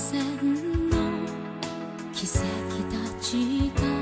線の奇跡たちが